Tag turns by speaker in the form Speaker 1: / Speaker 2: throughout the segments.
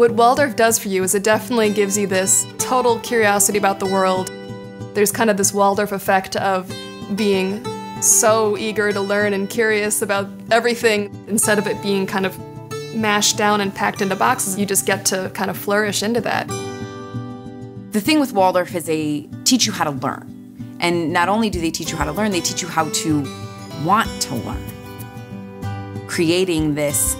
Speaker 1: What Waldorf does for you is it definitely gives you this total curiosity about the world. There's kind of this Waldorf effect of being so eager to learn and curious about everything instead of it being kind of mashed down and packed into boxes. You just get to kind of flourish into that.
Speaker 2: The thing with Waldorf is they teach you how to learn. And not only do they teach you how to learn, they teach you how to want to learn. Creating this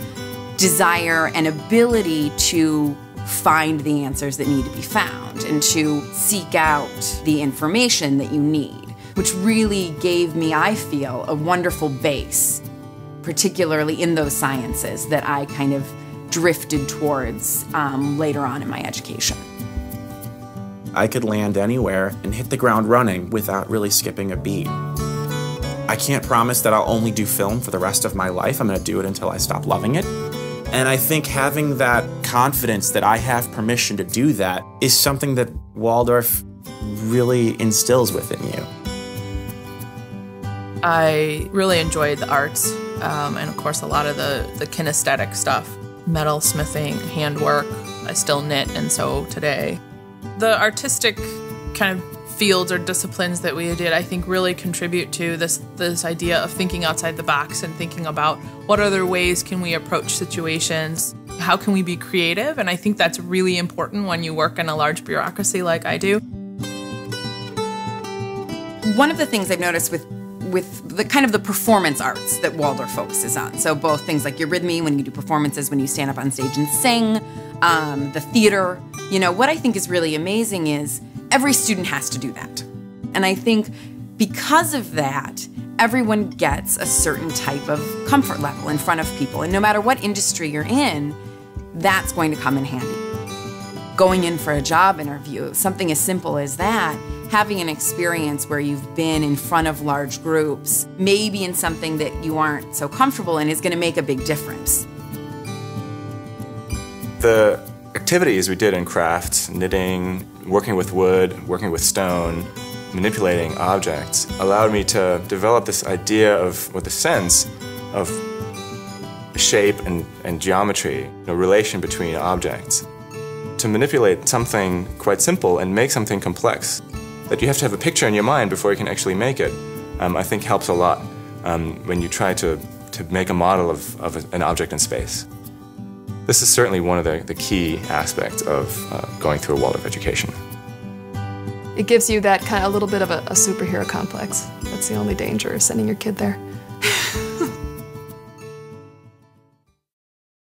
Speaker 2: desire and ability to find the answers that need to be found and to seek out the information that you need, which really gave me, I feel, a wonderful base, particularly in those sciences that I kind of drifted towards um, later on in my education.
Speaker 3: I could land anywhere and hit the ground running without really skipping a beat. I can't promise that I'll only do film for the rest of my life. I'm going to do it until I stop loving it. And I think having that confidence that I have permission to do that is something that Waldorf really instills within you.
Speaker 4: I really enjoyed the arts um, and, of course, a lot of the, the kinesthetic stuff metal smithing, handwork. I still knit and sew today. The artistic kind of fields or disciplines that we did, I think, really contribute to this this idea of thinking outside the box and thinking about what other ways can we approach situations. How can we be creative? And I think that's really important when you work in a large bureaucracy like I do.
Speaker 2: One of the things I've noticed with with the kind of the performance arts that Waldorf focuses on. So both things like eurythmy when you do performances, when you stand up on stage and sing, um, the theater. You know, what I think is really amazing is every student has to do that. And I think because of that, everyone gets a certain type of comfort level in front of people. And no matter what industry you're in, that's going to come in handy. Going in for a job interview, something as simple as that, having an experience where you've been in front of large groups, maybe in something that you aren't so comfortable in, is going to make a big difference.
Speaker 5: The activities we did in craft, knitting, working with wood, working with stone, manipulating objects, allowed me to develop this idea of, with a sense of shape and, and geometry, a relation between objects. To manipulate something quite simple and make something complex that you have to have a picture in your mind before you can actually make it, um, I think helps a lot um, when you try to, to make a model of, of an object in space. This is certainly one of the, the key aspects of uh, going through a Waldorf education.
Speaker 1: It gives you that kind of a little bit of a, a superhero complex. That's the only danger, of sending your kid there.